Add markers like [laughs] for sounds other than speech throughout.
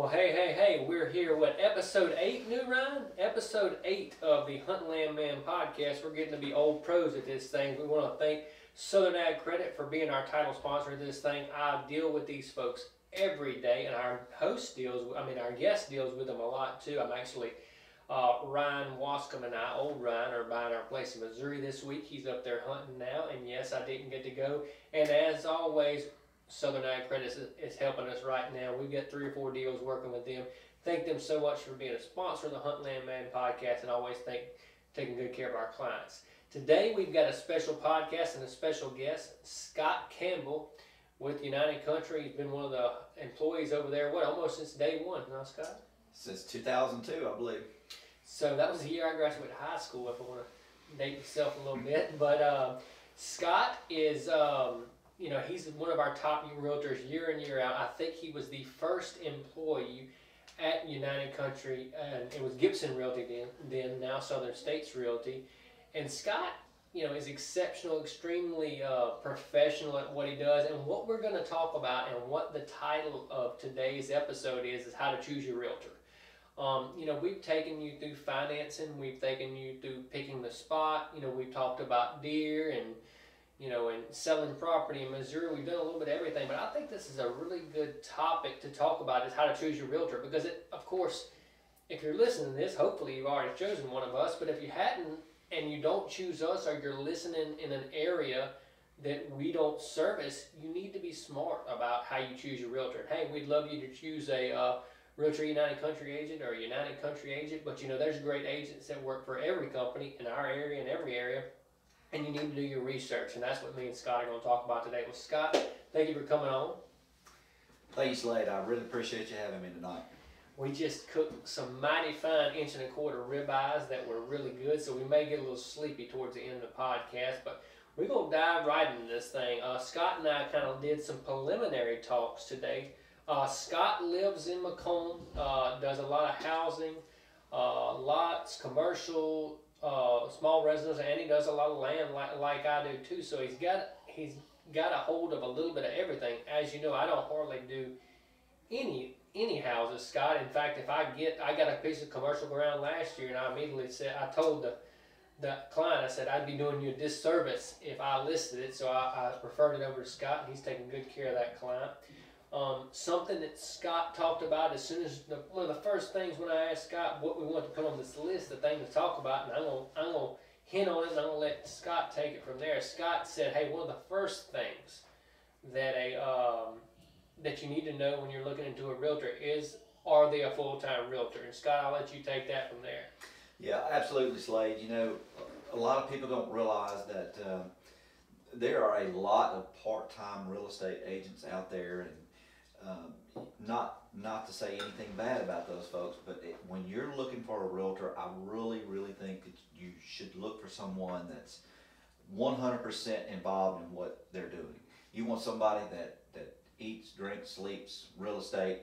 Well, hey, hey, hey, we're here, what, episode 8, New Ryan? Episode 8 of the Hunting Land Man podcast. We're getting to be old pros at this thing. We want to thank Southern Ag Credit for being our title sponsor of this thing. I deal with these folks every day, and our host deals, I mean, our guest deals with them a lot too. I'm actually, uh, Ryan Wascom and I, old Ryan, are buying our place in Missouri this week. He's up there hunting now, and yes, I didn't get to go. And as always, Southern Ag Credit is, is helping us right now. We've got three or four deals working with them. Thank them so much for being a sponsor of the Hunting Land Man podcast and always thank, taking good care of our clients. Today we've got a special podcast and a special guest, Scott Campbell with United Country. He's been one of the employees over there, what, almost since day one, huh, Scott? Since 2002, I believe. So that was the year I graduated high school, if I want to date myself a little bit. But uh, Scott is um, you know, he's one of our top realtors year in, year out. I think he was the first employee at United Country, and it was Gibson Realty then, then now Southern States Realty. And Scott, you know, is exceptional, extremely uh, professional at what he does. And what we're going to talk about and what the title of today's episode is, is how to choose your realtor. Um, you know, we've taken you through financing, we've taken you through picking the spot. You know, we've talked about deer and you know, and selling property in Missouri. We've done a little bit of everything, but I think this is a really good topic to talk about is how to choose your realtor because it, of course, if you're listening to this, hopefully you've already chosen one of us, but if you hadn't and you don't choose us or you're listening in an area that we don't service, you need to be smart about how you choose your realtor. Hey, we'd love you to choose a uh, Realtor United Country agent or a United Country agent, but you know, there's great agents that work for every company in our area and every area and you need to do your research, and that's what me and Scott are going to talk about today. Well, Scott, thank you for coming on. Thanks, Slade. I really appreciate you having me tonight. We just cooked some mighty fine inch and a quarter ribeyes that were really good, so we may get a little sleepy towards the end of the podcast, but we're going to dive right into this thing. Uh, Scott and I kind of did some preliminary talks today. Uh, Scott lives in McComb, uh, does a lot of housing, uh, lots, commercial, uh, small residence, and he does a lot of land like, like I do too. So he's got he's got a hold of a little bit of everything. As you know, I don't hardly do any any houses, Scott. In fact, if I get I got a piece of commercial ground last year, and I immediately said I told the the client I said I'd be doing you a disservice if I listed it, so I, I referred it over to Scott, and he's taking good care of that client. Um, something that Scott talked about as soon as the, one of the first things when I asked Scott what we want to put on this list, the thing to talk about, and I'm gonna I'm gonna hint on it, and I'm gonna let Scott take it from there. Scott said, "Hey, one of the first things that a um, that you need to know when you're looking into a realtor is are they a full time realtor?" And Scott, I'll let you take that from there. Yeah, absolutely, Slade. You know, a lot of people don't realize that. Uh, there are a lot of part-time real estate agents out there, and um, not not to say anything bad about those folks, but it, when you're looking for a realtor, I really, really think that you should look for someone that's 100% involved in what they're doing. You want somebody that, that eats, drinks, sleeps real estate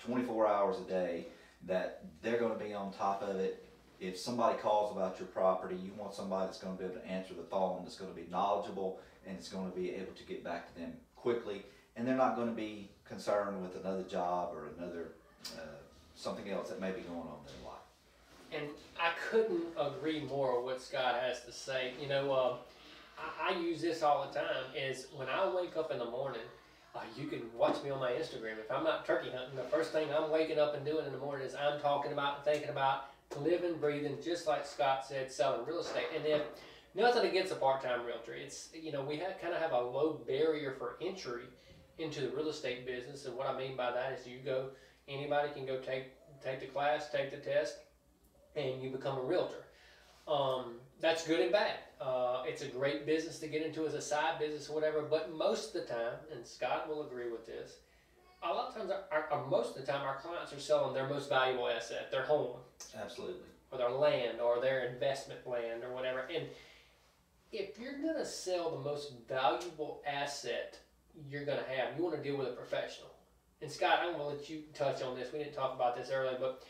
24 hours a day, that they're going to be on top of it. If somebody calls about your property, you want somebody that's going to be able to answer the phone, that's going to be knowledgeable, and it's going to be able to get back to them quickly and they're not going to be concerned with another job or another uh, something else that may be going on in their life. And I couldn't agree more with what Scott has to say. You know, uh, I, I, use this all the time. Is when I wake up in the morning, uh, you can watch me on my Instagram. If I'm not turkey hunting, the first thing I'm waking up and doing in the morning is I'm talking about thinking about living, breathing, just like Scott said, selling real estate. And if nothing against a part-time realtor, it's you know we kind of have a low barrier for entry into the real estate business. And what I mean by that is you go, anybody can go take take the class, take the test, and you become a realtor. Um, that's good and bad. Uh, it's a great business to get into as a side business or whatever, but most of the time, and Scott will agree with this, a lot of times, our, our, most of the time, our clients are selling their most valuable asset, their home. Absolutely. Or their land or their investment land or whatever. And if you're going to sell the most valuable asset you're going to have. You want to deal with a professional. And Scott, I'm going to let you touch on this. We didn't talk about this earlier, but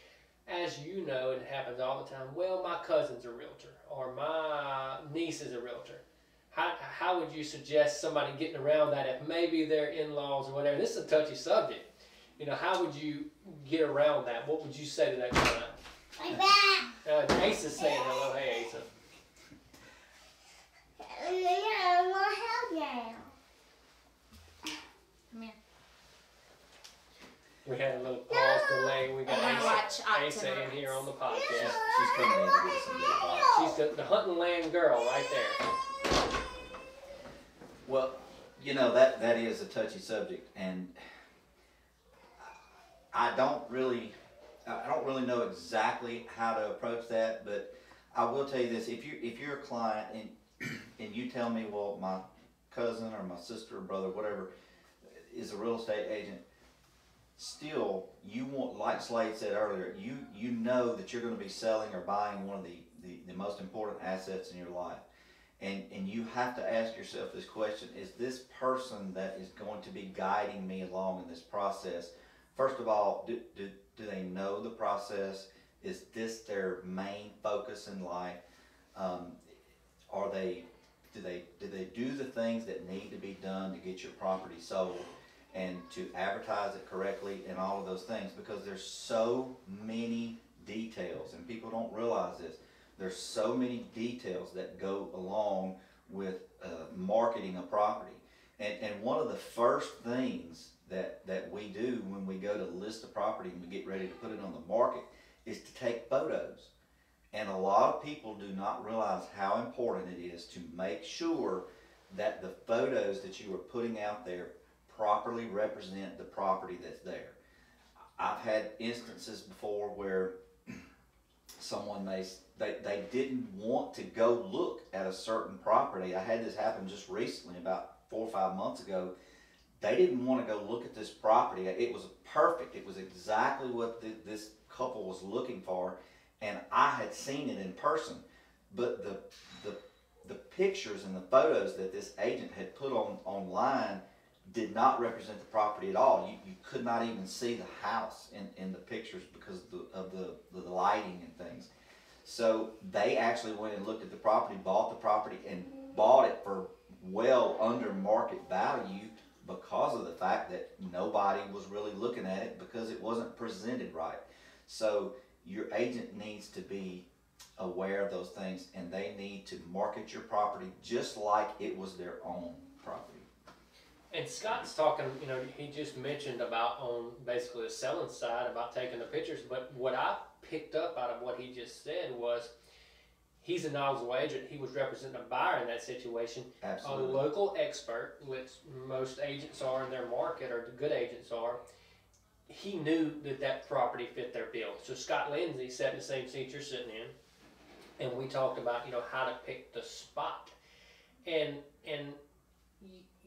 as you know, it happens all the time. Well, my cousin's a realtor, or my niece is a realtor. How, how would you suggest somebody getting around that if maybe their in laws or whatever? This is a touchy subject. you know, how would you get around that? What would you say to that client? Like that. Uh, is saying hello. Hey, Asa. And want help now. Come here. We had a little pause delay. We got I'm gonna watch Asa, Asa in here on the podcast. She's coming in to get some good advice. She's the, the hunting land girl right there. Well, you know that that is a touchy subject, and I don't really, I don't really know exactly how to approach that. But I will tell you this: if you if you're a client and [clears throat] and you tell me, well, my cousin or my sister or brother, whatever, is a real estate agent, still you want, like Slade said earlier, you you know that you're going to be selling or buying one of the, the the most important assets in your life. And and you have to ask yourself this question is this person that is going to be guiding me along in this process first of all do, do, do they know the process? Is this their main focus in life? Um, are they do they do they do the things that need to be done to get your property sold and to advertise it correctly and all of those things because there's so many details and people don't realize this there's so many details that go along with uh, marketing a property. And, and one of the first things that, that we do when we go to list a property and we get ready to put it on the market is to take photos. And a lot of people do not realize how important it is to make sure that the photos that you are putting out there properly represent the property that's there. I've had instances before where [clears throat] someone may they, they didn't want to go look at a certain property. I had this happen just recently, about four or five months ago. They didn't want to go look at this property. It was perfect. It was exactly what the, this couple was looking for, and I had seen it in person. But the the the pictures and the photos that this agent had put on online did not represent the property at all. You, you could not even see the house in, in the pictures because of the, of the, the lighting and things. So they actually went and looked at the property, bought the property, and bought it for well under market value because of the fact that nobody was really looking at it because it wasn't presented right. So your agent needs to be aware of those things and they need to market your property just like it was their own property. And Scott's talking, you know, he just mentioned about on basically the selling side about taking the pictures, but what I picked up out of what he just said was he's a knowledgeable agent. He was representing a buyer in that situation, Absolutely. a local expert, which most agents are in their market, or the good agents are. He knew that that property fit their bill. So Scott Lindsay sat in the same seat you're sitting in, and we talked about you know how to pick the spot, and and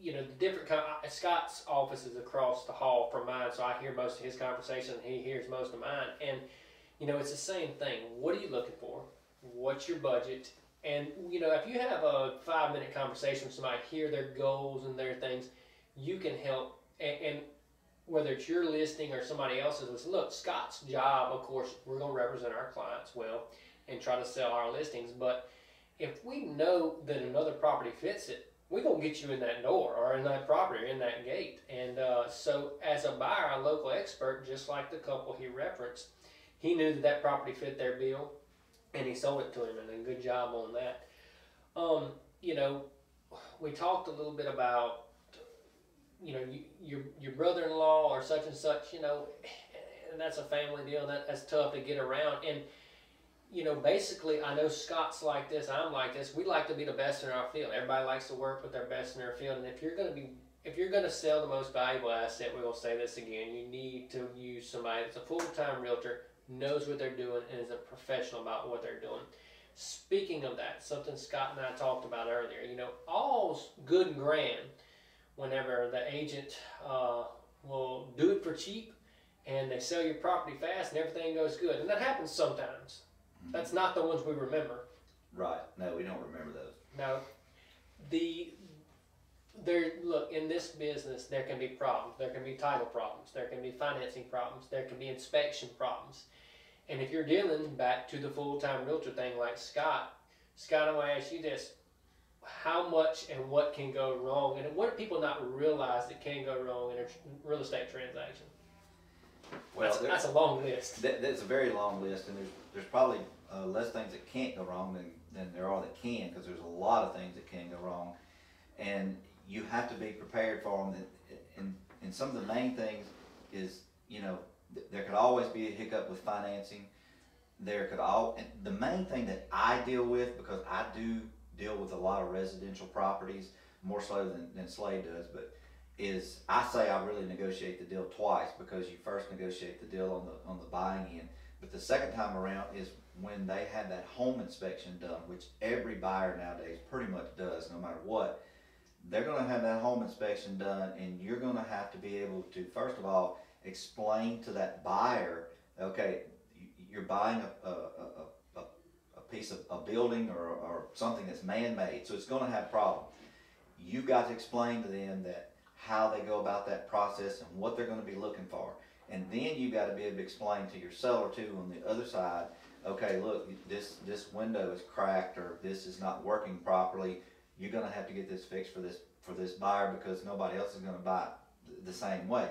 you know the different. Scott's office is across the hall from mine, so I hear most of his conversation. and He hears most of mine, and you know it's the same thing. What are you looking for? What's your budget? And you know if you have a five minute conversation with somebody, hear their goals and their things, you can help. And, and whether it's your listing or somebody else's, look, Scott's job, of course, we're going to represent our clients well and try to sell our listings. But if we know that another property fits it, we're going to get you in that door or in that property or in that gate. And uh, so, as a buyer, a local expert, just like the couple he referenced, he knew that that property fit their bill and he sold it to him, and a good job on that. Um, you know, we talked a little bit about you know, you, your your brother-in-law or such and such, you know, and that's a family deal. That that's tough to get around. And you know, basically, I know Scott's like this. I'm like this. We like to be the best in our field. Everybody likes to work with their best in their field. And if you're going to be if you're going to sell the most valuable asset, we will say this again. You need to use somebody that's a full-time realtor, knows what they're doing, and is a professional about what they're doing. Speaking of that, something Scott and I talked about earlier. You know, all's good and grand whenever the agent uh, will do it for cheap and they sell your property fast and everything goes good. And that happens sometimes. That's not the ones we remember. Right. No, we don't remember those. No. the there look in this business there can be problems. There can be title problems. There can be financing problems. There can be inspection problems. And if you're dealing back to the full time realtor thing like Scott, Scott, I'm gonna ask you this: How much and what can go wrong, and what do people not realize that can go wrong in a real estate transaction? Well, that's, that's a long list. That, that's a very long list, and there's, there's probably, uh, less things that can't go wrong than, than there are that can, cause there's a lot of things that can go wrong. And you have to be prepared for them, and, and some of the main things is, you know, th- there could always be a hiccup with financing. There could all, and the main thing that I deal with, because I do deal with a lot of residential properties, more so than, than Slade does, but is I say I really negotiate the deal twice because you first negotiate the deal on the on the buying end, but the second time around is when they have that home inspection done, which every buyer nowadays pretty much does, no matter what. They're gonna have that home inspection done, and you're gonna have to be able to first of all explain to that buyer, okay, you- you're buying a a, a, a, a piece of a building or, or something that's man-made, so it's gonna have problems. You've got to explain to them that how they go about that process and what they're gonna be looking for. And then you've gotta be able to explain to your seller too on the other side, okay, look, this, this window is cracked or this is not working properly. You're gonna have to get this fixed for this, for this buyer because nobody else is gonna buy it the same way.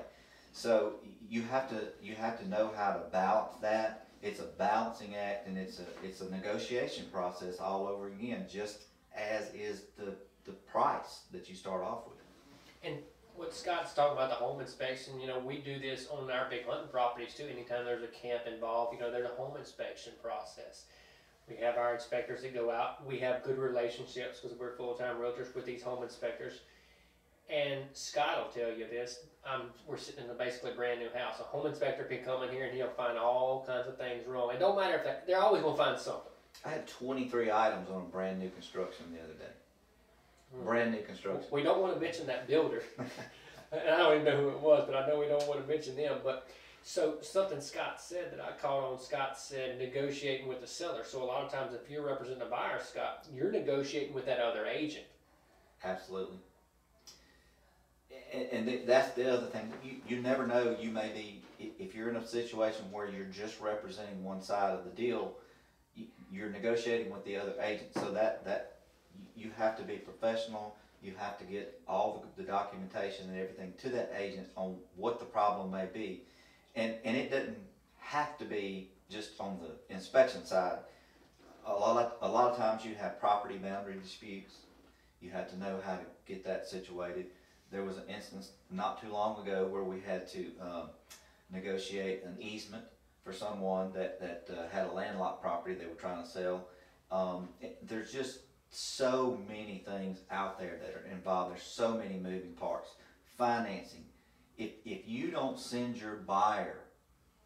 So you have to, you have to know how to balance that. It's a balancing act and it's a, it's a negotiation process all over again, just as is the, the price that you start off with. What Scott's talking about the home inspection, you know, we do this on our big hunting properties too. Anytime there's a camp involved, you know, there's a home inspection process. We have our inspectors that go out. We have good relationships because we're full-time realtors with these home inspectors. And Scott will tell you this. We're sitting in a basically brand new house. A home inspector can come in here and he'll find all kinds of things wrong. It don't matter if they're always gonna find something. I had twenty-three items on a brand new construction the other day. Hmm. Brand new construction. We don't want to mention that builder. [laughs] and I don't even know who it was, but I know we don't want to mention them. But so something Scott said that I caught on. Scott said negotiating with the seller. So a lot of times, if you're representing a buyer, Scott, you're negotiating with that other agent. Absolutely. And, and that's the other thing. You, you never know. You may be, if you're in a situation where you're just representing one side of the deal, you're negotiating with the other agent. So that, that, you- have to be professional. You have to get all the, the documentation and everything to that agent on what the problem may be. And, and it doesn't have to be just on the inspection side. A lot of, a lot of times you have property boundary disputes. You have to know how to get that situated. There was an instance not too long ago where we had to um, negotiate an easement for someone that, that uh, had a landlocked property they were trying to sell. Um, it- there's just so many things out there that are involved. There's so many moving parts. Financing. If, if you don't send your buyer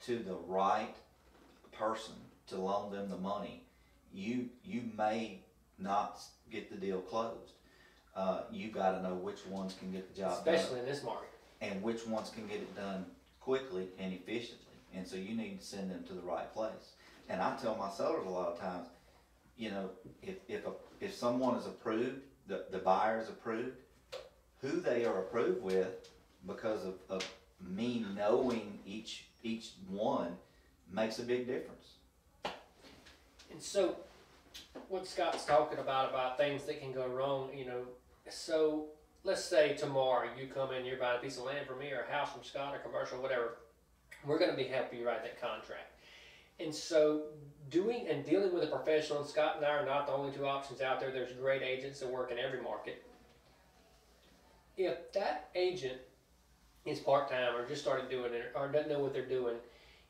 to the right person to loan them the money, you you may not get the deal closed. Uh, you got to know which ones can get the job done especially in this market. and which ones can get it done quickly and efficiently. And so you need to send them to the right place. And I tell my sellers a lot of times, you know, if if a, if someone is approved, the the buyer is approved, who they are approved with, because of, of me knowing each each one, makes a big difference. And so, what Scott's talking about about things that can go wrong, you know, so let's say tomorrow you come in, you're buying a piece of land from me or a house from Scott or commercial, whatever. We're going to be happy you write that contract. And so, doing and dealing with a professional, and Scott and I are not the only two options out there. There's great agents that work in every market. If that agent is part time or just started doing it or doesn't know what they're doing,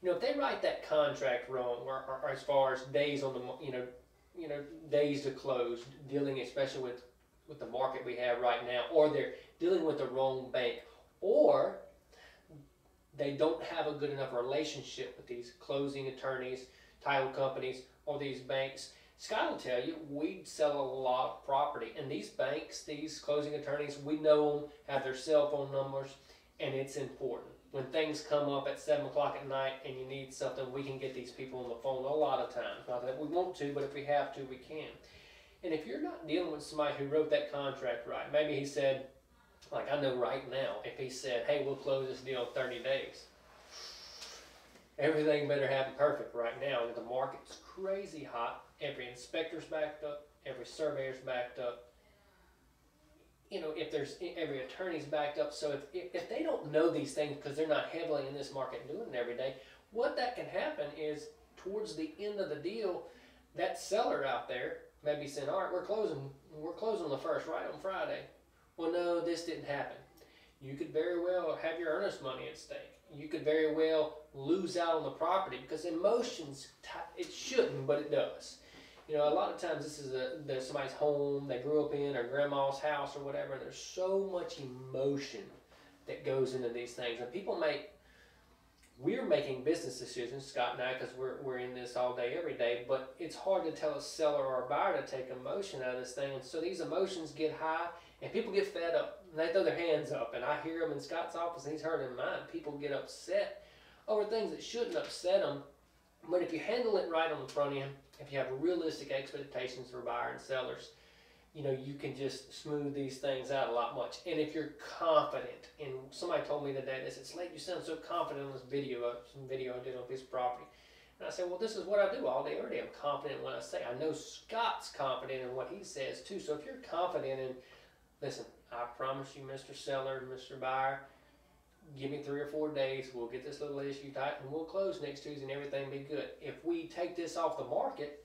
you know, if they write that contract wrong, or, or, or as far as days on the, you know, you know, days to close, dealing especially with with the market we have right now, or they're dealing with the wrong bank, or they don't have a good enough relationship with these closing attorneys, title companies, or these banks. Scott will tell you, we sell a lot of property, and these banks, these closing attorneys, we know them, have their cell phone numbers, and it's important. When things come up at seven o'clock at night and you need something, we can get these people on the phone a lot of times. Not that we want to, but if we have to, we can. And if you're not dealing with somebody who wrote that contract right, maybe he said, like I know right now, if he said, hey, we'll close this deal in 30 days, everything better happen perfect right now. And the market's crazy hot. Every inspector's backed up, every surveyor's backed up. You know, if there's every attorney's backed up. So if if, if they don't know these things because they're not heavily in this market doing it every day, what that can happen is towards the end of the deal, that seller out there maybe saying, "All right, we're closing, we're closing the first right on Friday." Well, no, this didn't happen. You could very well have your earnest money at stake. You could very well lose out on the property because emotions, it shouldn't, but it does. You know, a lot of times this is a somebody's home they grew up in or grandma's house or whatever. And there's so much emotion that goes into these things, and people make. We're making business decisions, Scott and I, because we're, we're in this all day, every day. But it's hard to tell a seller or a buyer to take emotion out of this thing, and so these emotions get high, and people get fed up. And they throw their hands up, and I hear them in Scott's office, and he's heard in mine. People get upset over things that shouldn't upset them. But if you handle it right on the front end, if you have realistic expectations for buyer and sellers, you know, you can just smooth these things out a lot much. And if you're confident, and somebody told me today, they said, Slade, you sound so confident on this video, uh, some video I did on this property. And I said, well, this is what I do all day, every day. I'm confident what I say. I know Scott's confident in what he says too. So if you're confident in, listen, I promise you, Mr. Seller, Mr. Buyer, give me three or four days. We'll get this little issue tight and we'll close next Tuesday and everything be good. If we take this off the market,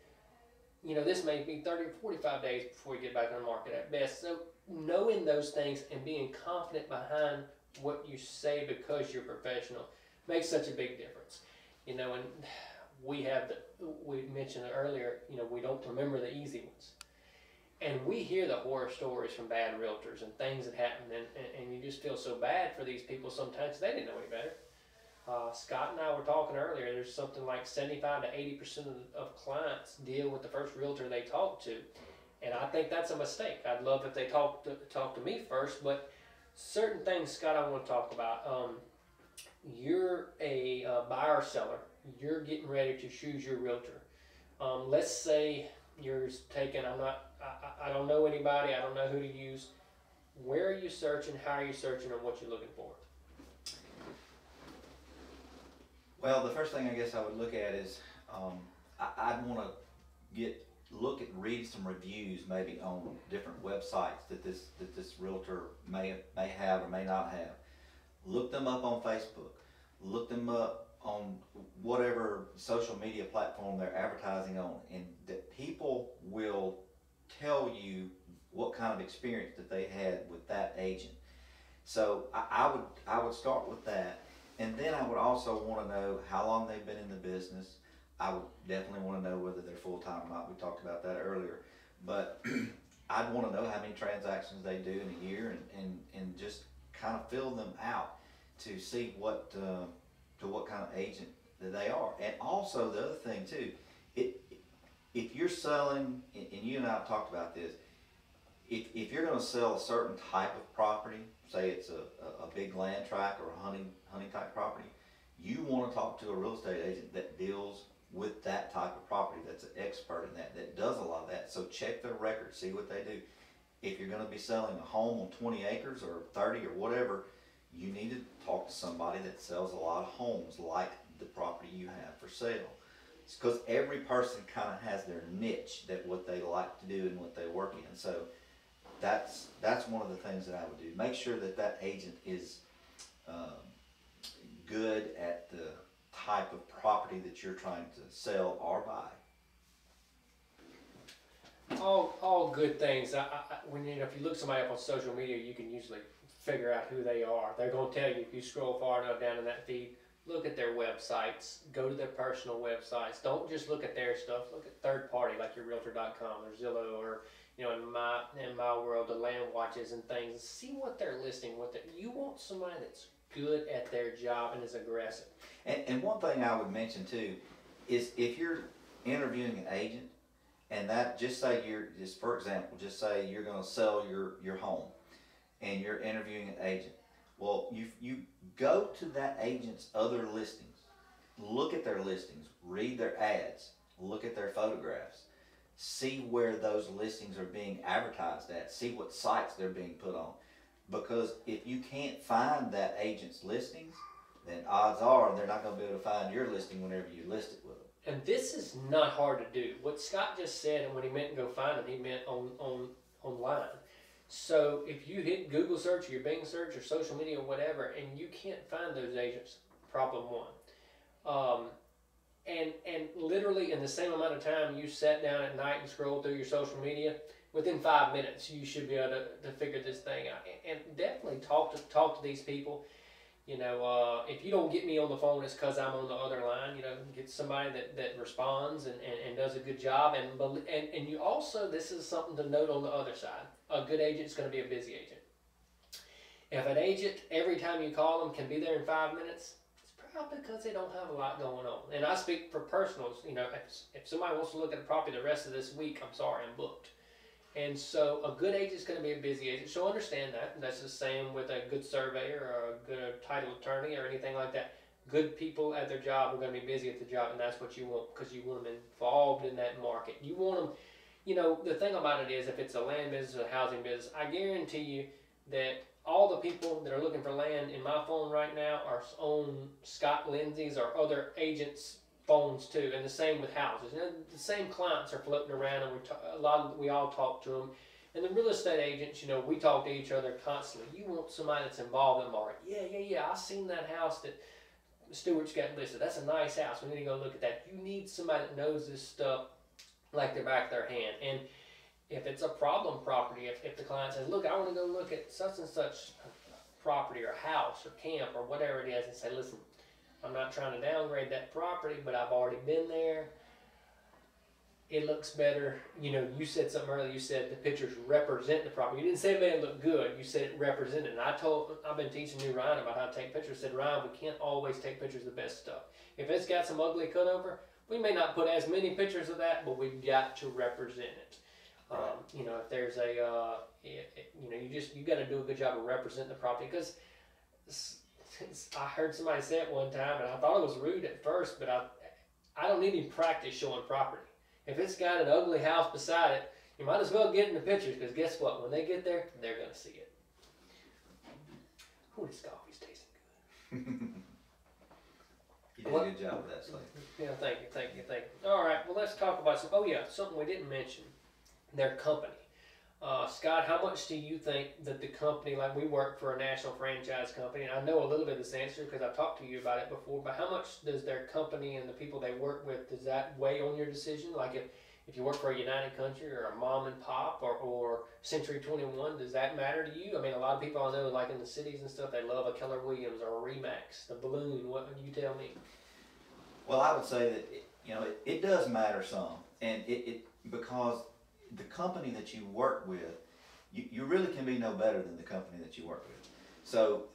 you know, this may be 30 or 45 days before we get back on the market at best. So knowing those things and being confident behind what you say because you're professional makes such a big difference. You know, and we have the, we mentioned earlier, you know, we don't remember the easy ones. And we hear the horror stories from bad realtors and things that happen, and, and, and you just feel so bad for these people sometimes. They didn't know any better. Uh, Scott and I were talking earlier. There's something like 75 to 80 percent of, clients deal with the first realtor they talk to, and I think that's a mistake. I'd love if they talk to talk to me first, but certain things, Scott, I want to talk about. Um, you're a uh, buyer seller. You're getting ready to choose your realtor. Um, let's say you're taking. I'm not. I, I I don't know anybody. I don't know who to use. Where are you searching? How are you searching? And what you're looking for? Well, the first thing I guess I would look at is, um, I, I'd wanna get, look at, read some reviews maybe on different websites that this, that this realtor may, may have or may not have. Look them up on Facebook, look them up on whatever social media platform they're advertising on, and that people will tell you what kind of experience that they had with that agent. So I, I would, I would start with that. And then I would also want to know how long they've been in the business. I would definitely want to know whether they're full time or not. We talked about that earlier. But [clears throat] I'd want to know how many transactions they do in a year and, and, and just kind of fill them out to see what uh, to what kind of agent that they are. And also the other thing too, it if you're selling, and you and I have talked about this, if, if you're going to sell a certain type of property, say it's a, a, big land tract or a hunting hunting type property, you want to talk to a real estate agent that deals with that type of property, that's an expert in that, that does a lot of that. So check their record, see what they do. If you're going to be selling a home on 20 acres or 30 or whatever, you need to talk to somebody that sells a lot of homes like the property you have for sale. It's because every person kind of has their niche that what they like to do and what they work in. So that's that's one of the things that I would do. Make sure that that agent is um, good at the type of property that you're trying to sell or buy. all all good things. I, I, when you know, if you look somebody up on social media, you can usually figure out who they are. They're going to tell you if you scroll far enough down in that feed. Look at their websites. Go to their personal websites. Don't just look at their stuff. Look at third party like your Realtor.com or Zillow or you know in my in my world the land watches and things. See what they're listing. What they, you want somebody that's good at their job and is aggressive. And, and one thing I would mention too is if you're interviewing an agent and that just say you're just for example just say you're going to sell your your home and you're interviewing an agent well you you go to that agent's other listings look at their listings read their ads look at their photographs see where those listings are being advertised at see what sites they're being put on because if you can't find that agent's listings then odds are they're not going to be able to find your listing whenever you list it with them And this is not hard to do. What Scott just said, and when he meant go find them, he meant on on online. So if you hit Google search or your Bing search or social media or whatever, and you can't find those agents, problem one. Um, and and literally in the same amount of time you sat down at night and scrolled through your social media, within five minutes you should be able to, to figure this thing out. And, definitely talk to talk to these people. You know, uh, if you don't get me on the phone, it's because I'm on the other line. You know, get somebody that, that responds and, and, and does a good job. And, and and you also, this is something to note on the other side. A good agent is going to be a busy agent. If an agent, every time you call them, can be there in five minutes, probably because they don't have a lot going on. And I speak for personals. You know, if, if somebody wants to look at a property the rest of this week, I'm sorry, I'm booked. And so a good agent is going to be a busy agent. So understand that. And that's the same with a good surveyor or a good title attorney or anything like that. Good people at their job are going to be busy at the job, and that's what you want because you want them involved in that market. You want them, you know, the thing about it is if it's a land business or a housing business, I guarantee you that all the people that are looking for land in my phone right now are on Scott Lindsay's or other agents' phones too, and the same with houses. Know, the same clients are floating around, and we talk, a lot. Of, we all talk to them. And the real estate agents, you know, we talk to each other constantly. You want somebody that's involved in the market. Yeah, yeah, yeah. I seen that house that Stewart's got listed. That's a nice house. We need to go look at that. You need somebody that knows this stuff like the back of their hand. And if it's a problem property, if, if the client says, look, I want to go look at such and such property or house or camp or whatever it is, and say, listen, I'm not trying to downgrade that property, but I've already been there. It looks better. You know, you said something earlier. You said the pictures represent the property. You didn't say it made it look good. You said it represented. And I told, I've been teaching new Ryan about how to take pictures. I said, Ryan, we can't always take pictures of the best stuff. If it's got some ugly cutover, we may not put as many pictures of that, but we've got to represent it. Um, you know, if there's a, uh, it, it- you know, you just you got to do a good job of representing the property because I heard somebody say it one time, and I thought it was rude at first, but I I don't need any practice showing property. If it's got an ugly house beside it, you might as well get in the pictures because guess what? When they get there, they're gonna see it. Ooh, this coffee's tasting good. [laughs] You did a good job with that, Slade. Yeah, thank you, thank you, thank you. All right, well, let's talk about some. Oh yeah, something we didn't mention. Their company. Uh, Scott, how much do you think that the company, like we work for a national franchise company, and I know a little bit of this answer because I've talked to you about it before, but how much does their company and the people they work with, does that weigh on your decision? Like if, if you work for a United Country or a mom and pop or, or Century 21, does that matter to you? I mean, a lot of people I know, like in the cities and stuff, they love a Keller Williams or a Remax, the balloon. What would you tell me? Well, I would say that it, you know it, it does matter some, and it, it because the company that you work with, you, you really can be no better than the company that you work with. So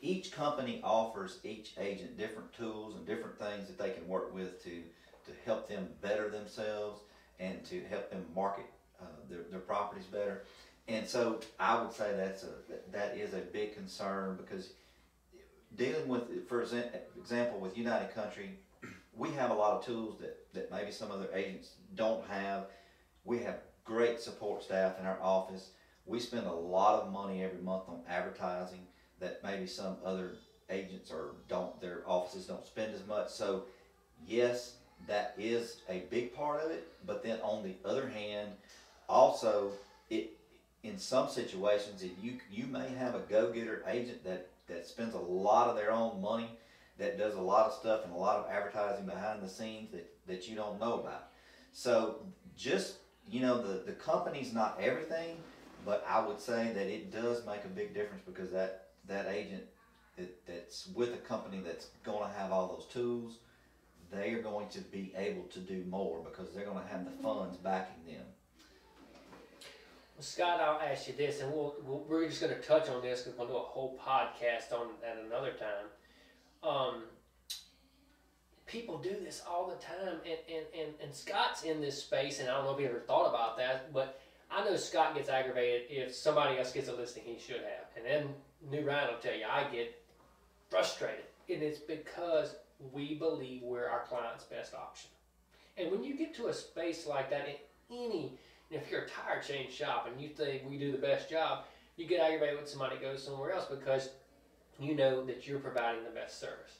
each company offers each agent different tools and different things that they can work with to to help them better themselves and to help them market uh, their, their properties better. And so I would say that's a that- is a big concern because dealing with, for example, with United Country, we have a lot of tools that, that maybe some other agents don't have. We have great support staff in our office. We spend a lot of money every month on advertising that maybe some other agents or don't, their offices don't spend as much. So, yes, that is a big part of it. But then on the other hand, also, it in some situations, if you you may have a go-getter agent that that spends a lot of their own money, that does a lot of stuff and a lot of advertising behind the scenes that, that you don't know about. So just, you know, the, the company's not everything, but I would say that it does make a big difference because that, that agent that, that's with a company that's gonna have all those tools, they are going to be able to do more because they're gonna have the funds backing them. Well, Scott, I'll ask you this, and we'll, we'll we're just going to touch on this because we'll do a whole podcast on it at another time. Um, people do this all the time, and, and, and, and Scott's in this space, and I don't know if he ever thought about that, but I know Scott gets aggravated if somebody else gets a listing he should have, and then New Ryan will tell you I get frustrated, and it's because we believe we're our client's best option. And when you get to a space like that in any if you're a tire change shop and you think we do the best job, you get aggravated when somebody goes somewhere else because you know that you're providing the best service.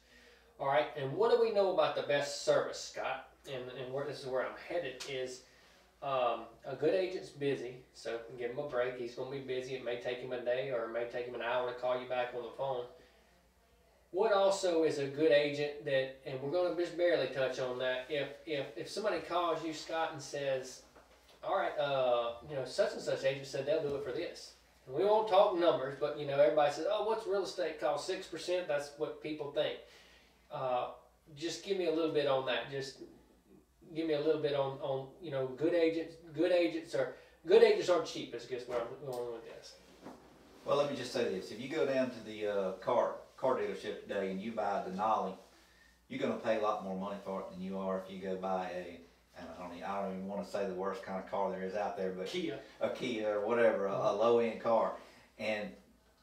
All right, and what do we know about the best service, Scott? And, and where this is where I'm headed is Um, a good agent's busy, so give him a break. He's going to be busy. It may take him a day or it may take him an hour to call you back on the phone. What also is a good agent that, and we're going to just barely touch on that. If if if somebody calls you, Scott, and says, "All right, uh, you know, such and such agent said they'll do it for this," and we won't talk numbers, but you know, everybody says, "Oh, what's real estate cost? Six percent." That's what people think. Uh, just give me a little bit on that. Just give me a little bit on on you know, good agents. Good agents are good agents aren't cheap. Is guess where I'm going with this. Well, let me just say this: if you go down to the uh, car car dealership today and you buy a Denali, you're going to pay a lot more money for it than you are if you go buy a I don't, even, I don't even want to say the worst kind of car there is out there, but Kia. a Kia or whatever, a, a low end car, and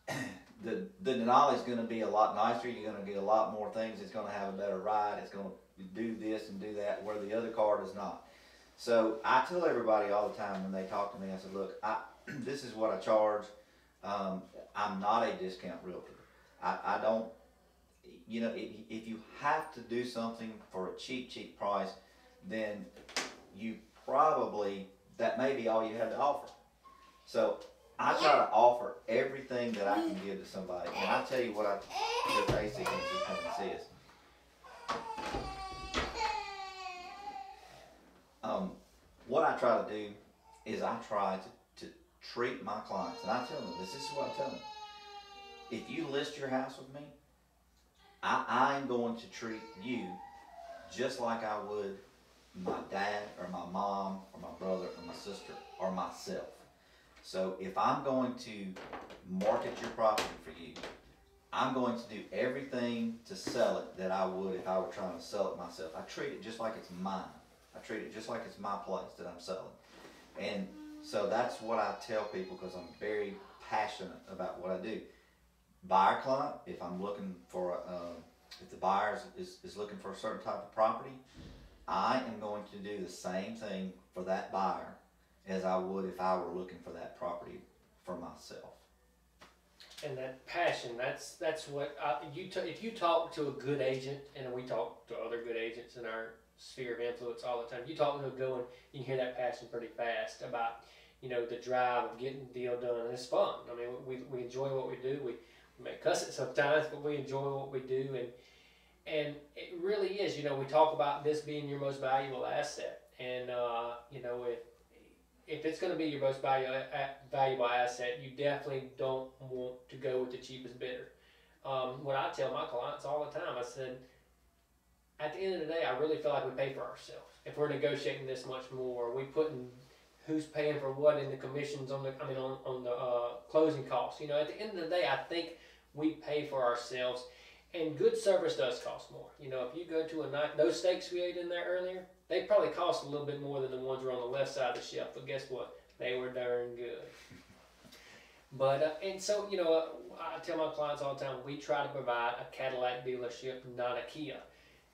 [clears throat] the the Denali is going to be a lot nicer. You're going to get a lot more things. It's going to have a better ride. It's going to do this and do that, where the other car does not. So I tell everybody all the time when they talk to me, I said, look, I [clears throat] this is what I charge. Um, I'm not a discount realtor. I, I don't, you know, if, if you have to do something for a cheap, cheap price, then you probably, that may be all you have to offer. So I try to offer everything that I can give to somebody. And I tell you what I, the basic is just come and see us. Um, what I try to do is I try to, to treat my clients, and I tell them this, this is what I tell them. If you list your house with me, I, I'm going to treat you just like I would my dad or my mom or my brother or my sister or myself. So if I'm going to market your property for you, I'm going to do everything to sell it that I would if I were trying to sell it myself. I treat it just like it's mine. I treat it just like it's my place that I'm selling. And so that's what I tell people because I'm very passionate about what I do. Buyer client, if I'm looking for, a, uh, if the buyer is, is, is looking for a certain type of property, I am going to do the same thing for that buyer as I would if I were looking for that property for myself. and that passion that's that's what I, you t- if you talk to a good agent and we talk to other good agents in our sphere of influence all the time you talk to a good one you can hear that passion pretty fast about you know the drive of getting the deal done and it's fun i mean we, we enjoy what we do we, we may cuss it sometimes but we enjoy what we do and and it really is you know we talk about this being your most valuable asset and uh, you know if if it's going to be your most valuable, valuable asset, you definitely don't want to go with the cheapest bidder. Um, what I tell my clients all the time, I said, at the end of the day, I really feel like we pay for ourselves. If we're negotiating this much more, we putting who's paying for what in the commissions on the, I mean, on, on the uh, closing costs. You know, at the end of the day, I think we pay for ourselves, and good service does cost more. You know, if you go to a night, those steaks we ate in there earlier, they probably cost a little bit more than the ones that are on the left side of the shelf, but guess what? They were darn good. [laughs] But uh, and so you know, uh, I tell my clients all the time, we try to provide a Cadillac dealership, not a Kia,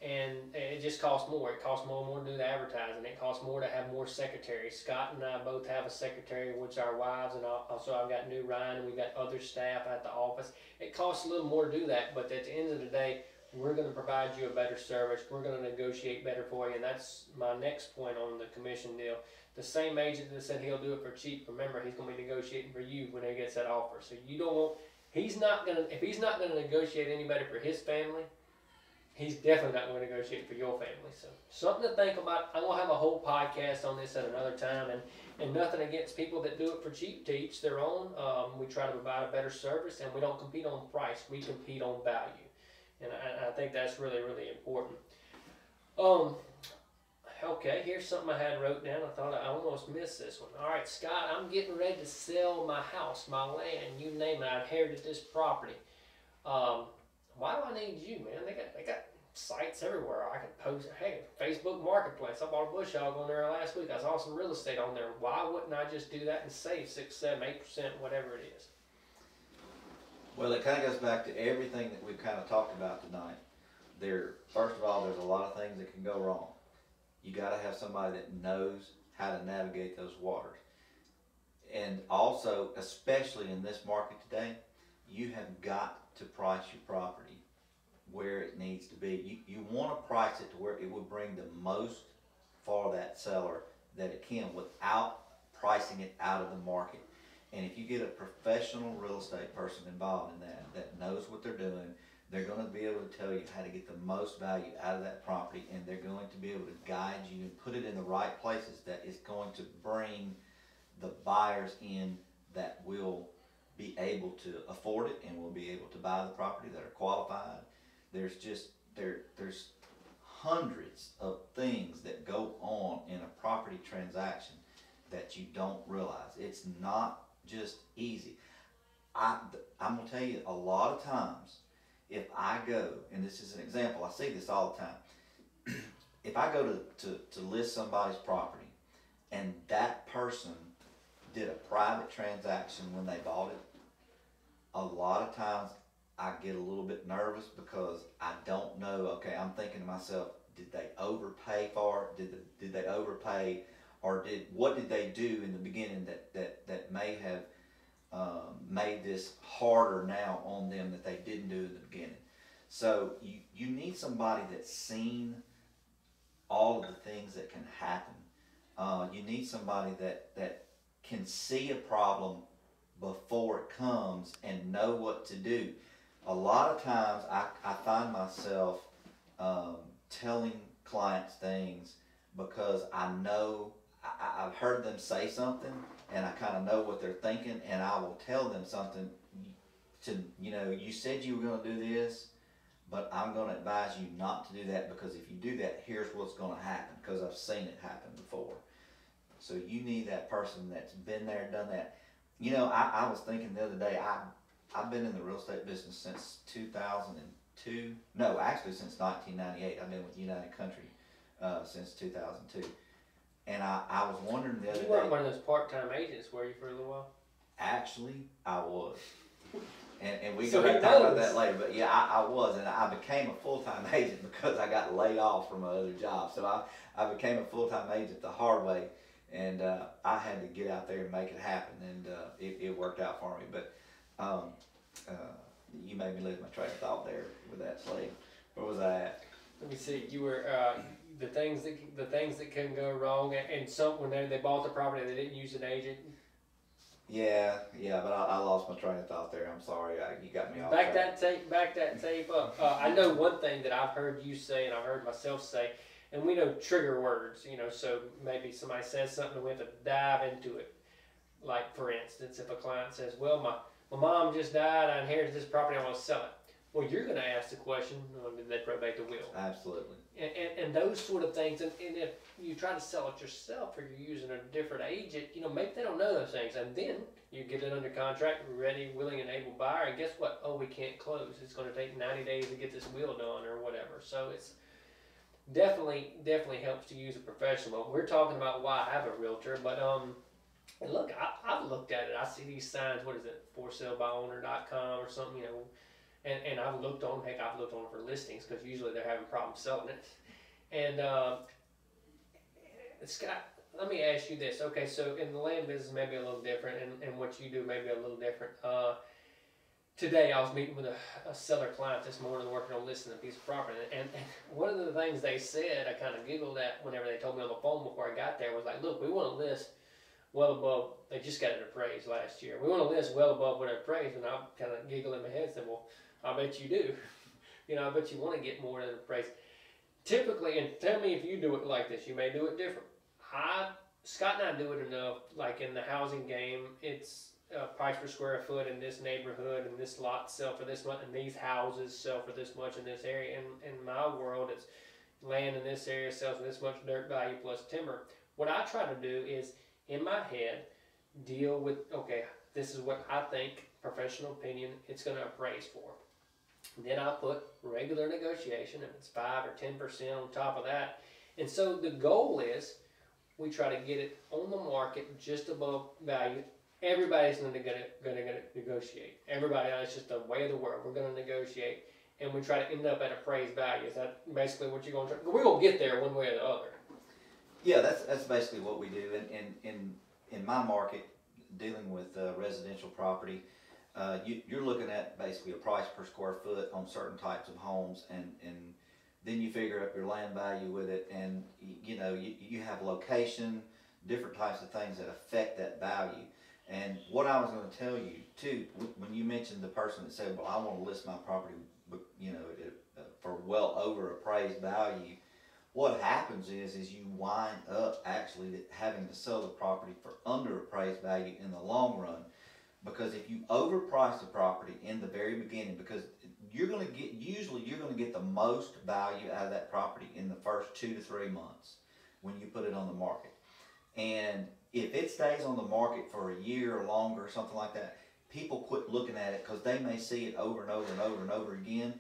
and it just costs more. It costs more and more to do the advertising. It costs more to have more secretaries. Scott and I both have a secretary, which our wives, and also I've got new Ryan, and we've got other staff at the office. It costs a little more to do that, but at the end of the day, we're going to provide you a better service. We're going to negotiate better for you, and that's my next point on the commission deal. The same agent that said he'll do it for cheap, remember he's going to be negotiating for you when he gets that offer. So you don't want. He's not going to. If he's not going to negotiate any better for his family, he's definitely not going to negotiate for your family. So something to think about. I'm going to have a whole podcast on this at another time, and and nothing against people that do it for cheap to each their own. Um, we try to provide a better service, and we don't compete on price. We compete on value and I, I think that's really really important. Um, okay, here's something I had wrote down. I thought I almost missed this one. All right, Scott, I'm getting ready to sell my house, my land, you name it. I inherited this property. Um, why do I need you, man? They got they got sites everywhere. I can post. Hey, Facebook Marketplace. I bought a bush hog on there last week. I saw some real estate on there. Why wouldn't I just do that and save six, seven, eight percent, whatever it is? Well, it kind of goes back to everything that we've kind of talked about tonight. There, first of all, there's a lot of things that can go wrong. You got to have somebody that knows how to navigate those waters. And also, especially in this market today, you have got to price your property where it needs to be. You, you want to price it to where it will bring the most for that seller that it can without pricing it out of the market. And if you get a professional real estate person involved in that, that knows what they're doing, they're gonna be able to tell you how to get the most value out of that property, and they're going to be able to guide you and put it in the right places that is going to bring the buyers in that will be able to afford it and will be able to buy the property that are qualified. There's just, there, there's hundreds of things that go on in a property transaction that you don't realize. It's not just easy. I, I'm gonna tell you, a lot of times, if I go, and this is an example, I see this all the time. [clears throat] if I go to, to, to list somebody's property and that person did a private transaction when they bought it, a lot of times I get a little bit nervous because I don't know. Okay, I'm thinking to myself, did they overpay for it? Did the, did they overpay, or did what did they do in the beginning that that that may have um, made this harder now on them that they didn't do in the beginning? So you you need somebody that's seen all of the things that can happen. Uh, you need somebody that that can see a problem before it comes and know what to do. A lot of times I, I find myself um, telling clients things because I know I, I've heard them say something and I kind of know what they're thinking and I will tell them something to, you know, you said you were going to do this, but I'm going to advise you not to do that because if you do that, here's what's going to happen because I've seen it happen before. So you need that person that's been there, done that. You know, I, I was thinking the other day, I, I've been in the real estate business since 2002. No, actually since 1998. I've been with United Country uh, since 2002. And I, I was wondering the other You day. weren't one of those part-time agents, were you, for a little while? Actually, I was. And, and we So go he talk about that later. But yeah, I, I was, and I became a full time [laughs] agent because I got laid off from my other job. So I, I became a full time agent the hard way, and uh, I had to get out there and make it happen, and uh, it, it worked out for me. But um, uh, you made me lose my train of thought there with that Slade. Where was I at? Let me see. You were uh, the things that the things that can go wrong, and, some when they, they bought the property, they didn't use an agent. Yeah, yeah, but I, I lost my train of thought there. I'm sorry, I, you got me off. Back track. that tape, back that tape up. Uh, I know one thing that I've heard you say, and I've heard myself say, and we know trigger words. You know, so maybe somebody says something, and we have to dive into it. Like for instance, if a client says, "Well, my my mom just died, I inherited this property, I want to sell it." Well, you're going to ask the question, well, "Did they probate the will?" Absolutely. and, and, and those sort of things. And, and if you try to sell it yourself or you're using a different agent, you know, maybe they don't know those things. And then you get it under contract, ready, willing, and able buyer. And guess what? Oh, we can't close. It's going to take 90 days to get this will done or whatever. So it's definitely, definitely helps to use a professional. We're talking about why I have a realtor, but, um, look, I, I've looked at it. I see these signs. What is it? For sale by owner.com or something, you know. And, and I've looked on, heck, I've looked on for listings because usually they're having problems selling it. And uh, Scott, let me ask you this. Okay, so in the land business, maybe a little different, and, and what you do maybe a little different. Uh, today, I was meeting with a, a seller client this morning working on listing a piece of property, and, and one of the things they said, I kind of giggled at whenever they told me on the phone before I got there, was like, look, we want to list well above, they just got it appraised last year. We want to list well above what it appraised, and I kind of giggled in my head said, well, I bet you do. [laughs] you know, I bet you want to get more than appraised typically, and tell me if you do it like this, you may do it different. I, Scott and I do it enough, like in the housing game, it's uh, price per square foot in this neighborhood, and this lot sell for this much, and these houses sell for this much in this area. And in my world, it's land in this area sells for this much dirt value plus timber. What I try to do is, in my head, deal with okay, this is what I think, professional opinion, it's going to appraise for. Then I put regular negotiation, if it's five or ten percent on top of that. And so the goal is we try to get it on the market just above value. Everybody's gonna gonna gonna, gonna negotiate. Everybody, that's just the way of the world. We're gonna negotiate, and we try to end up at appraised value. Is that basically what you're gonna try? We're gonna get there one way or the other. Yeah, that's that's basically what we do. In in in, in my market, dealing with uh, residential property, uh, you, you're looking at basically a price per square foot on certain types of homes, and and then you figure up your land value with it, and you know you you have location, different types of things that affect that value. And what I was going to tell you too, when you mentioned the person that said, "Well, I want to list my property, you know, uh, for well over appraised value," what happens is, is you wind up actually having to sell the property for under appraised value in the long run, because if you overprice the property in the very beginning, because you're going to get usually you're going to get the most value out of that property in the first two to three months when you put it on the market, and if it stays on the market for a year or longer or something like that, people quit looking at it because they may see it over and over and over and over again,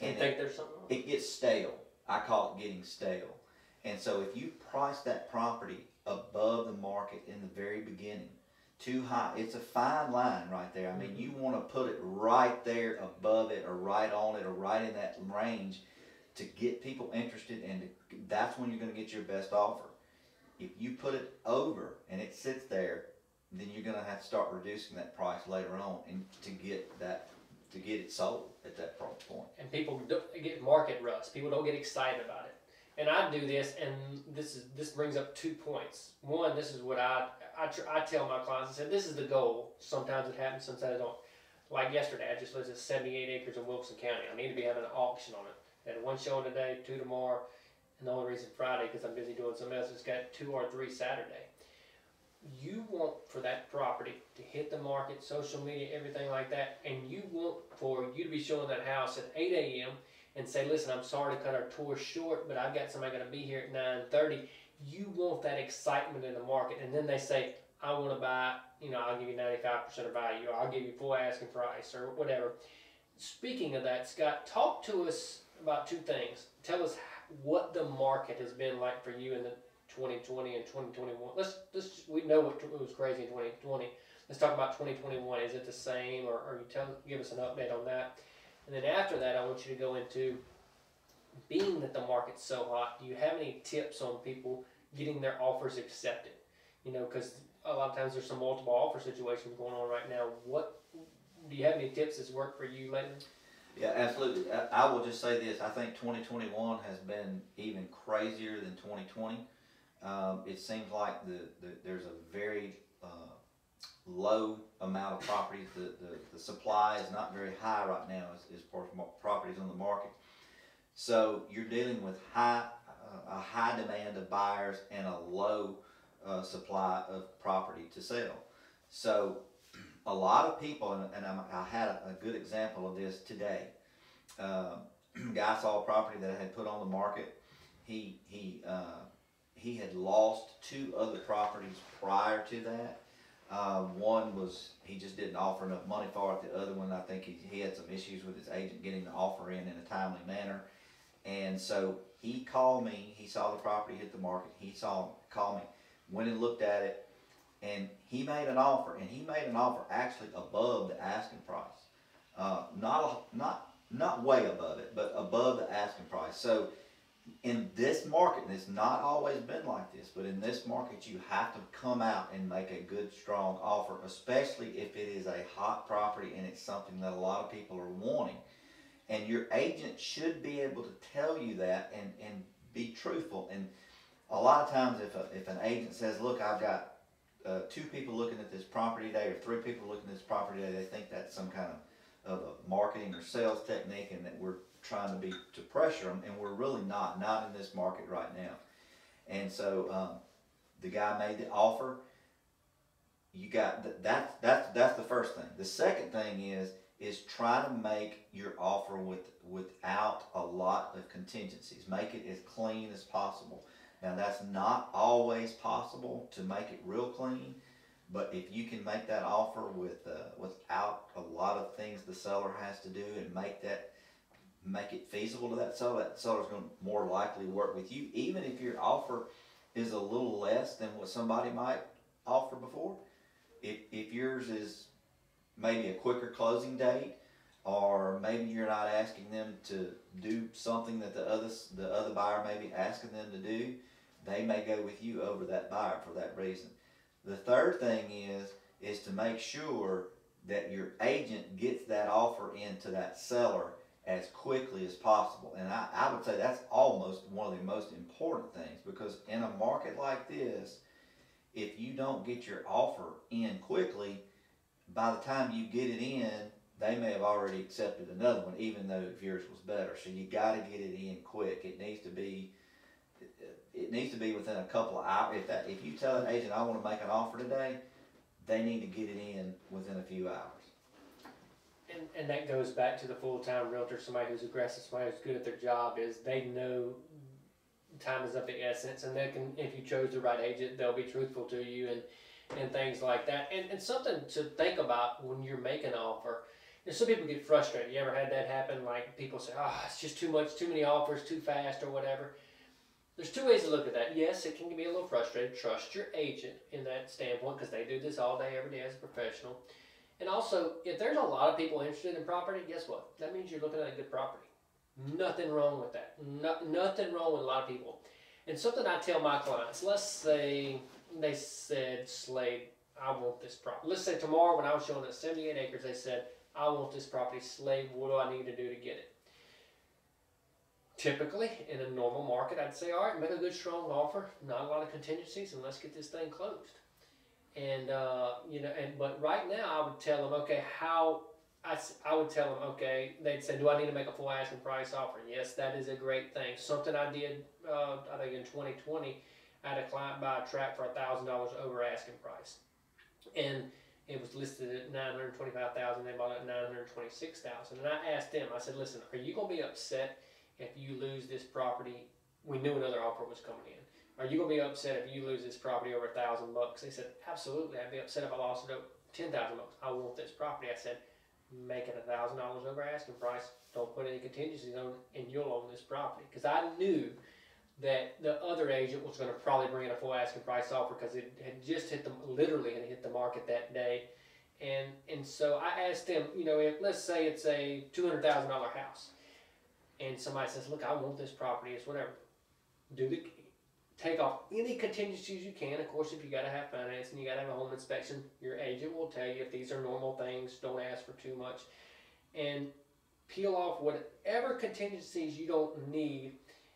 You and it, think there's something wrong? it gets stale. I call it getting stale. And so if you price that property above the market in the very beginning, too high, it's a fine line right there. I mean, you mm-hmm. want to put it right there above it or right on it or right in that range to get people interested and to, that's when you're going to get your best offer. If you put it over and it sits there, then you're going to have to start reducing that price later on and to get that to get it sold at that point. and people don't get market rust. People don't get excited about it. And I do this, and this is this brings up two points. One, this is what I I, tr- I tell my clients. I said this is the goal. Sometimes it happens, sometimes it don't. Like yesterday, I just listed 78 acres in Wilson County. I need to be having an auction on it. Had one showing today, two tomorrow, and the only reason Friday because I'm busy doing something else. It's got two or three Saturday. You want for that property to hit the market, social media, everything like that, and you want for you to be showing that house at 8 a.m. and say, "Listen, I'm sorry to cut our tour short, but I've got somebody going to be here at 9:30." You want that excitement in the market, and then they say, "I want to buy. You know, I'll give you 95% of value, or I'll give you full asking price, or whatever." Speaking of that, Scott, talk to us about two things. Tell us what the market has been like for you in the 2020 and 2021. Let's let's we know what it was crazy in 2020. Let's talk about 2021. Is it the same, or, or you tell give us an update on that? And then after that, I want you to go into being that the market's so hot. Do you have any tips on people getting their offers accepted? You know, because a lot of times there's some multiple offer situations going on right now. What do you have any tips that's worked for you lately? Yeah, absolutely. I, I will just say this. I think 2021 has been even crazier than 2020. Um, it seems like the, the there's a very uh, low amount of properties. The, the, the supply is not very high right now as, as far as properties on the market. So you're dealing with high uh, a high demand of buyers and a low uh, supply of property to sell. So a lot of people, and, and I had a, good example of this today. Um, [clears throat] guy saw a property that I had put on the market. He he uh, he had lost two other properties prior to that. Uh, one was he just didn't offer enough money for it. The other one, I think he, he had some issues with his agent getting the offer in in a timely manner. And so he called me. He saw the property hit the market. He saw called me, went and looked at it, and he made an offer. And he made an offer actually above the asking price. Uh, not a, not not way above it, but above the asking price. So in this market, and it's not always been like this, but in this market, you have to come out and make a good, strong offer, especially if it is a hot property and it's something that a lot of people are wanting. And your agent should be able to tell you that and, and be truthful. And a lot of times, if, a, if an agent says, Look, I've got uh, two people looking at this property today, or three people looking at this property today, they think that's some kind of of a marketing or sales technique and that we're trying to be to pressure them and we're really not not in this market right now. And so um, the guy made the offer. You got th- that's that's that's the first thing. The second thing is is try to make your offer with without a lot of contingencies. Make it as clean as possible. Now that's not always possible to make it real clean but if you can make that offer with uh, without a lot of things the seller has to do and make that make it feasible to that seller, that seller's going to more likely work with you, even if your offer is a little less than what somebody might offer before. If if yours is maybe a quicker closing date, or maybe you're not asking them to do something that the other the other buyer may be asking them to do, they may go with you over that buyer for that reason. The third thing is is to make sure that your agent gets that offer into that seller as quickly as possible. And I, I would say that's almost one of the most important things because in a market like this, if you don't get your offer in quickly, by the time you get it in, they may have already accepted another one, even though yours was better. So you got to get it in quick. It needs to be, it needs to be within a couple of hours. If that, if you tell an agent I want to make an offer today, they need to get it in within a few hours. And, and that goes back to the full-time realtor, somebody who's aggressive, somebody who's good at their job, is they know time is of the essence, and they can, if you chose the right agent, they'll be truthful to you and, and things like that. And, and something to think about when you're making an offer. You know, some people get frustrated. You ever had that happen? Like people say, "Oh, it's just too much, too many offers, too fast, or whatever." There's two ways to look at that. Yes, it can be a little frustrating. Trust your agent in that standpoint because they do this all day, every day as a professional. And also, if there's a lot of people interested in property, guess what? That means you're looking at a good property. Nothing wrong with that. No, nothing wrong with a lot of people. And something I tell my clients, let's say they said, Slade, I want this property. Let's say tomorrow when I was showing at 78 acres, they said, I want this property. Slade, what do I need to do to get it? Typically, in a normal market, I'd say, all right, make a good, strong offer, not a lot of contingencies, and let's get this thing closed. And, uh, you know, and but right now, I would tell them, okay, how I, I would tell them, okay, they'd say, do I need to make a full asking price offer? Yes, that is a great thing. Something I did, uh, I think in 2020, I had a client buy a tract for a thousand dollars over asking price, and it was listed at 925,000. They bought it at 926,000. And I asked them, I said, listen, are you gonna be upset if you lose this property? We knew another offer was coming in. Are you gonna be upset if you lose this property over a thousand bucks? They said, absolutely. I'd be upset if I lost it over ten thousand bucks. I want this property. I said make it a thousand dollars over asking price. Don't put any contingencies on it, and you'll own this property. Because I knew that the other agent was going to probably bring in a full asking price offer because it had just hit the literally had hit the market that day, and and so I asked them, you know, if let's say it's a two hundred thousand dollar house, and somebody says, look, I want this property, it's whatever. Do the take off any contingencies you can. Of course, if you got to have financing, you got to have a home inspection. Your agent will tell you if these are normal things. Don't ask for too much, and peel off whatever contingencies you don't need.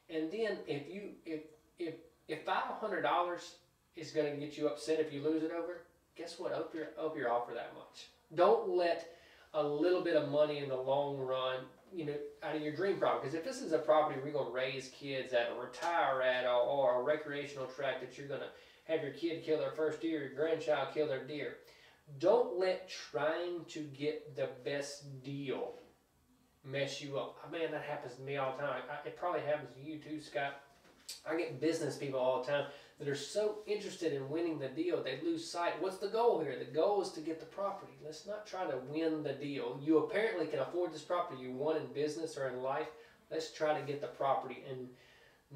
And then if you if if if five hundred dollars is going to get you upset if you lose it over, guess what? Up your up your offer that much. Don't let a little bit of money in the long run you know, out of your dream property. Because if this is a property where you're going to raise kids at, or retire at, or, or a recreational tract that you're going to have your kid kill their first deer, your grandchild kill their deer, don't let trying to get the best deal mess you up. Ah, man, that happens to me all the time. I, it probably happens to you too, Scott. I get business people all the time that are so interested in winning the deal, they lose sight. What's the goal here? The goal is to get the property. Let's not try to win the deal. You apparently can afford this property you want in business or in life. Let's try to get the property and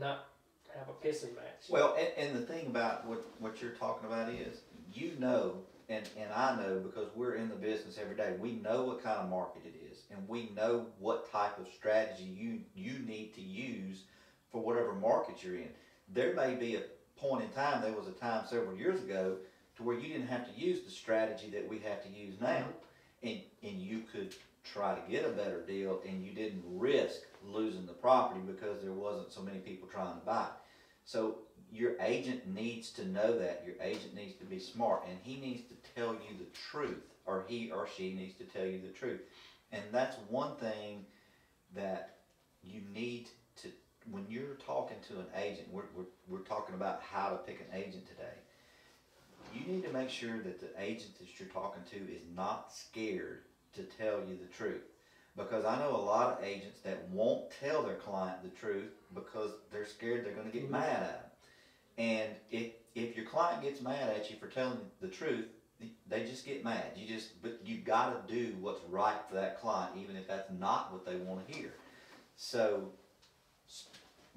not have a pissing match. Well, and, and the thing about what, what you're talking about is, you know, and, and I know because we're in the business every day, we know what kind of market it is, and we know what type of strategy you, you need to use for whatever market you're in. There may be a point in time, there was a time several years ago to where you didn't have to use the strategy that we have to use now. And, and you could try to get a better deal and you didn't risk losing the property because there wasn't so many people trying to buy. So your agent needs to know that. Your agent needs to be smart and he needs to tell you the truth or he or she needs to tell you the truth. And that's one thing that you need when you're talking to an agent, we're, we're, we're talking about how to pick an agent today. You need to make sure that the agent that you're talking to is not scared to tell you the truth. Because I know a lot of agents that won't tell their client the truth because they're scared they're going to get mad at them. And if, if your client gets mad at you for telling the truth, they just get mad. You just, but you got to do what's right for that client, even if that's not what they want to hear. So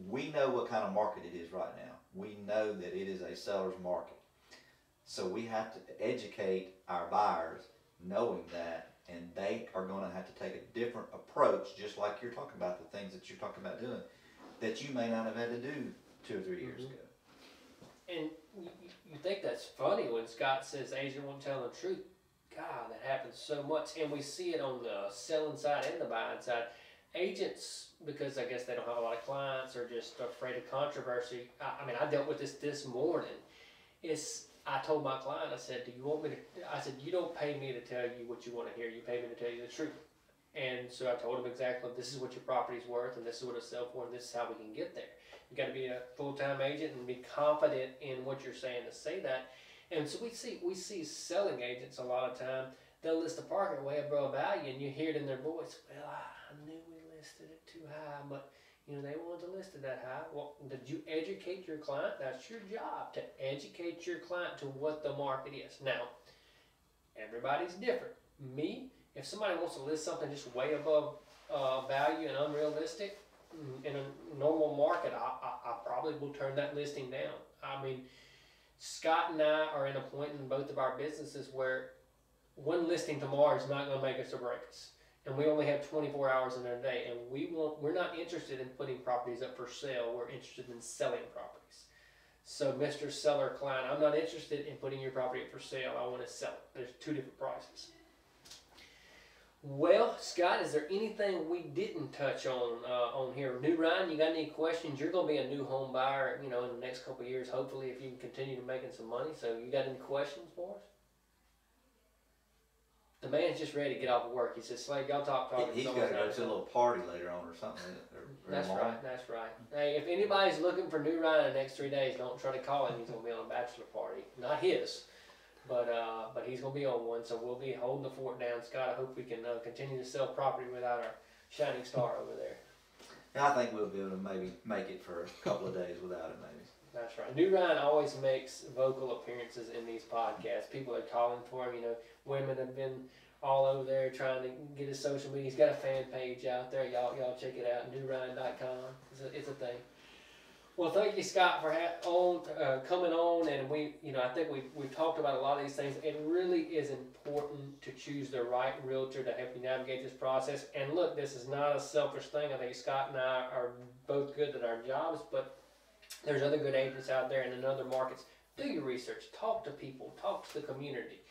we know what kind of market it is right now. We know that it is a seller's market. So we have to educate our buyers knowing that and they are going to have to take a different approach just like you're talking about the things that you're talking about doing that you may not have had to do two or three years Mhm. ago. And you, you- you think that's funny when Scott says agent won't tell the truth. God, that happens so much, and we see it on the selling side and the buying side. Agents, because I guess they don't have a lot of clients, or just afraid of controversy. I, I mean, I dealt with this this morning. Is I told my client, I said, "Do you want me to?" I said, "You don't pay me to tell you what you want to hear. You pay me to tell you the truth." And so I told him exactly, "This is what your property's worth, and this is what it's sell for, and this is how we can get there." You got to be a full-time agent and be confident in what you're saying to say that. And so we see we see selling agents a lot of time. They'll list a parking way above value, and you hear it in their voice. Well, I knew we listed it too high, but you know they wanted to list it that high. Well, did you educate your client? That's your job to educate your client to what the market is. Now, everybody's different. Me, if somebody wants to list something just way above uh, value and unrealistic, mm, in a normal market, I, I, I probably will turn that listing down. I mean, Scott and I are in a point in both of our businesses where one listing tomorrow is not going to make us or break us. And we only have 24 hours in a day, and we want, we're not interested in putting properties up for sale. We're interested in selling properties. So, Mr. Seller Client, I'm not interested in putting your property up for sale. I want to sell it. There's two different prices. Well, Scott, is there anything we didn't touch on uh, on here? New Ryan, you got any questions? You're going to be a new home buyer, you know, in the next couple years. Hopefully, if you can continue to making some money. So, you got any questions for us? The man's just ready to get off of work. He says, "Slade, y'all talk talk." He, has it's got to go to a little party later on or something. Or, or That's right. That's right. Hey, if anybody's looking for new Ryan in the next three days, don't try to call him. He's gonna be on a bachelor party, not his, but uh, but he's gonna be on one. So we'll be holding the fort down, Scott. I hope we can uh, continue to sell property without our shining star over there. I think we'll be able to maybe make it for a couple of days without it, maybe. That's right. New Ryan always makes vocal appearances in these podcasts. People are calling for him. You know, women have been all over there trying to get his social media. He's got a fan page out there. Y'all, y'all check it out. NewRyan.com. It's a, it's a thing. Well, thank you, Scott, for on uh, coming on, and we, you know, I think we we've talked about a lot of these things. It really is important to choose the right realtor to help you navigate this process. And look, this is not a selfish thing. I think Scott and I are both good at our jobs, but there's other good agents out there and in other markets. Do your research. Talk to people. Talk to the community.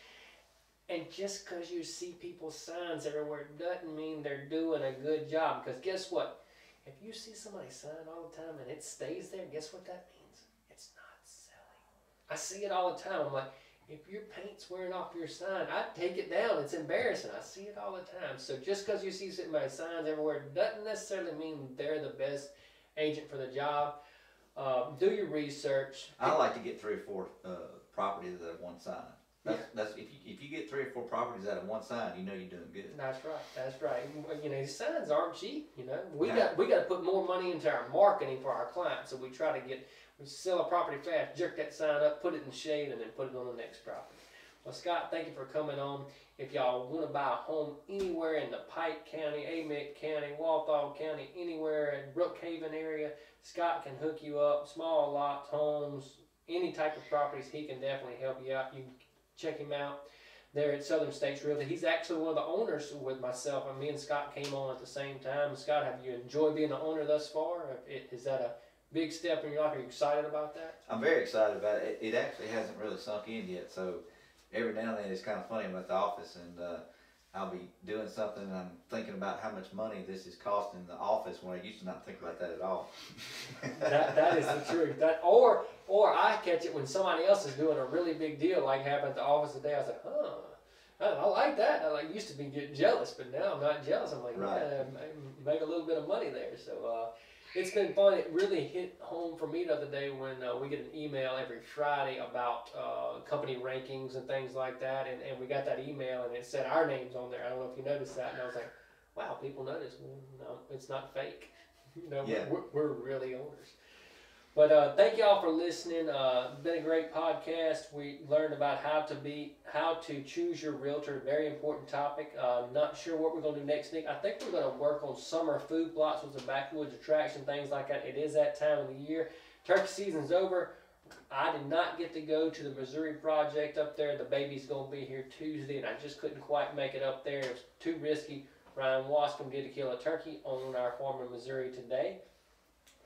And just because you see people's signs everywhere doesn't mean they're doing a good job. Because guess what? If you see somebody's sign all the time and it stays there, guess what that means? It's not selling. I see it all the time. I'm like, if your paint's wearing off your sign, I take it down. It's embarrassing. I see it all the time. So just because you see somebody's signs everywhere doesn't necessarily mean they're the best agent for the job. Uh, do your research. I like to get three or four uh, properties that of one sign. That's, that's if you if you get three or four properties out of one sign, you know you're doing good. That's right. That's right. You know, these signs aren't cheap. You know, we No. got we got to put more money into our marketing for our clients. So we try to get we sell a property fast, jerk that sign up, put it in shade, and then put it on the next property. Well, Scott, thank you for coming on. If y'all want to buy a home anywhere in the Pike County, Amite County, Walthall County, anywhere in Brookhaven area, Scott can hook you up. Small lots, homes, any type of properties, he can definitely help you out. You check him out there at Southern States Realty. He's actually one of the owners with myself, and me and Scott came on at the same time. Scott, have you enjoyed being the owner thus far? Is that a big step in your life? Are you excited about that? I'm very excited about it. It, it actually hasn't really sunk in yet, so every now and then it's kind of funny. I'm at the office and uh, I'll be doing something and I'm thinking about how much money this is costing the office when I used to not think about that at all. [laughs] that, that is the truth. That or or I catch it when somebody else is doing a really big deal, like happened at the office today. I was like, huh. I, I like that. I like used to be getting jealous, but now I'm not jealous. I'm like, Right. yeah, ma- make a little bit of money there. So uh, it's been fun. It really hit home for me the other day when uh, we get an email every Friday about uh, company rankings and things like that, and, and we got that email and it said our names on there. I don't know if you noticed that, and I was like, wow, people notice. Well, no, it's not fake. [laughs] You know, Yeah. we're, we're really owners. But uh, thank y'all for listening. Uh, been a great podcast. We learned about how to be, how to choose your realtor. Very important topic. Uh, not sure what we're going to do next, Nick. I think we're going to work on summer food plots with some backwoods attraction things like that. It is that time of the year. Turkey season's over. I did not get to go to the Missouri project up there. The baby's going to be here Tuesday, and I just couldn't quite make it up there. It was too risky. Ryan Wascom did to kill a turkey on our farm in Missouri today.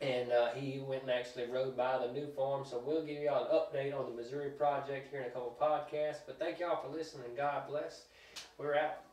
And uh, he went and actually rode by the new farm. So we'll give y'all an update on the Missouri project here in a couple podcasts. But thank y'all for listening. God bless. We're out.